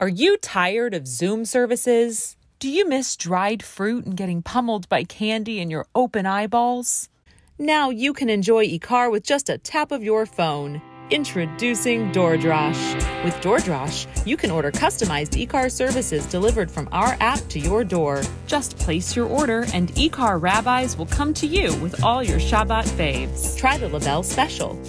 Are you tired of Zoom services? Do you miss dried fruit and getting pummeled by candy in your open eyeballs? Now you can enjoy IKAR with just a tap of your phone. Introducing DoorDrash. With DoorDrash, you can order customized IKAR services delivered from our app to your door. Just place your order and IKAR rabbis will come to you with all your Shabbat faves. Try the Lebell Special.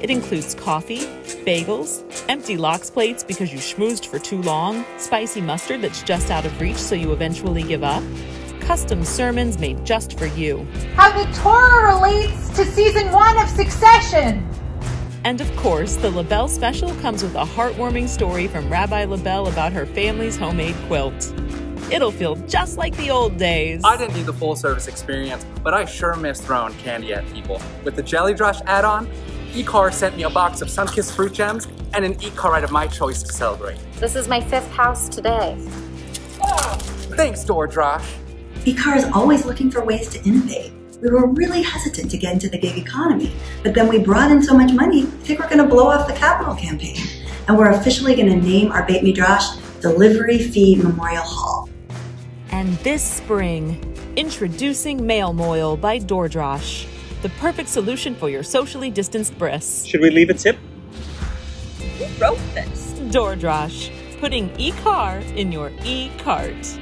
It includes coffee, bagels, empty lox plates because you schmoozed for too long, spicy mustard that's just out of reach so you eventually give up, custom sermons made just for you, How the Torah relates to season one of Succession. and of course, the Lebell Special comes with a heartwarming story from Rabbi Lebell about her family's homemade quilt. It'll feel just like the old days. I didn't need the full service experience, but I sure miss throwing candy at people. With the Jelly Drash add on, IKAR sent me a box of Sunkissed fruit gems and an IKAR ride of my choice to celebrate. This is my fifth house today. Thanks, DoorDrash. IKAR is always looking for ways to innovate. We were really hesitant to get into the gig economy, but then we brought in so much money, I think we're going to blow off the capital campaign. And we're officially going to name our Beit Midrash Delivery Fee Memorial Hall. And this spring, introducing Mail Mohel by DoorDrash, the perfect solution for your socially distanced bris. Should we leave a tip? Who wrote this? DoorDrash, putting e-car in your e-cart.